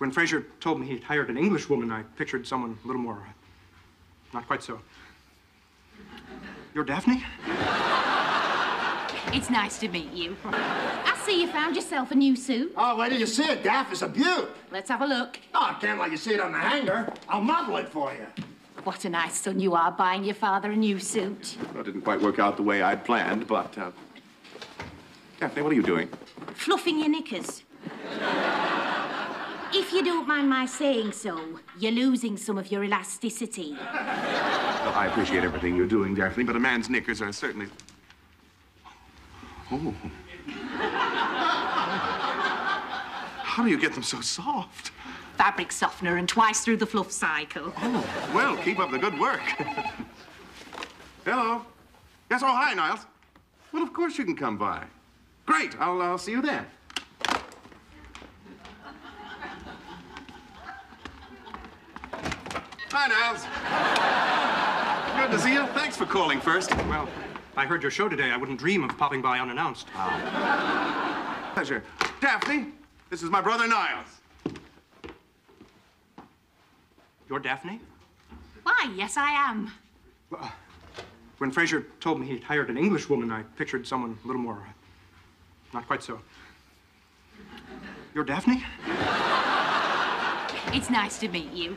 When Frasier told me he'd hired an English woman, I pictured someone a little more. uh, not quite so. You're Daphne? It's nice to meet you. I see you found yourself a new suit. Oh, wait till you see it, Daff. It's a beaut. Let's have a look. Oh, I can't let you see it on the hanger. I'll model it for you. What a nice son you are, buying your father a new suit. Well, it didn't quite work out the way I'd planned, but, uh... Daphne, what are you doing? Fluffing your knickers. If you don't mind my saying so, you're losing some of your elasticity. Well, I appreciate everything you're doing, Daphne, but a man's knickers are certainly... Oh. How do you get them so soft? Fabric softener and twice through the fluff cycle. Oh, well, keep up the good work. Hello. Yes, oh, hi, Niles. Well, of course you can come by. Great, I'll, I'll see you then. Hi, Niles. Good to see you. Thanks for calling first. Well, I heard your show today. I wouldn't dream of popping by unannounced. Pleasure. Daphne, this is my brother Niles. You're Daphne? Why, yes, I am. Well, When Frasier told me he'd hired an English woman, I pictured someone a little more. uh, not quite so. You're Daphne? It's nice to meet you.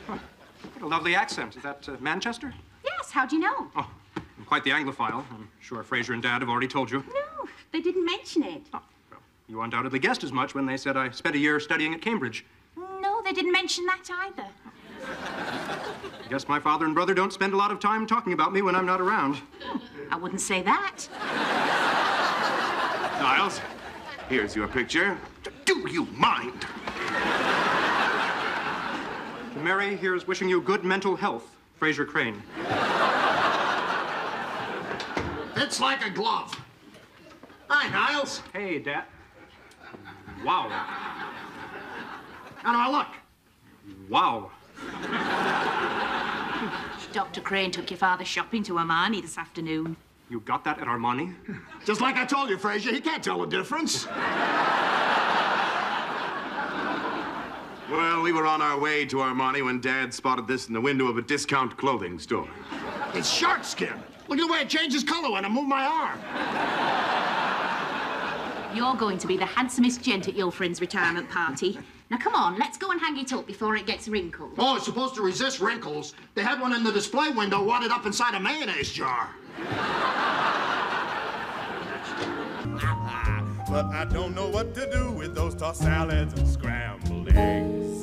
A lovely accent. Is that uh, Manchester? Yes, how'd you know? Oh, I'm quite the Anglophile. I'm sure Frasier and Dad have already told you. No, they didn't mention it. Oh, well, you undoubtedly guessed as much when they said I spent a year studying at Cambridge. No, they didn't mention that either. I guess my father and brother don't spend a lot of time talking about me when I'm not around. I wouldn't say that. Niles, here's your picture. Do you mind? Mary here's wishing you good mental health. Frasier Crane. Fits like a glove. Hi, Niles. Hey, Dad. Wow. How do I look? Wow. Dr. Crane took your father shopping to Armani this afternoon. You got that at Armani? Just like I told you, Frasier, he can't tell the difference. Well, we were on our way to Armani when Dad spotted this in the window of a discount clothing store. It's shark skin. Look at the way it changes color when I move my arm. You're going to be the handsomest gent at your friend's retirement party. Now, come on, let's go and hang it up before it gets wrinkled. Oh, it's supposed to resist wrinkles. They had one in the display window wadded up inside a mayonnaise jar. But I don't know what to do with those tossed salads and scrambled eggs.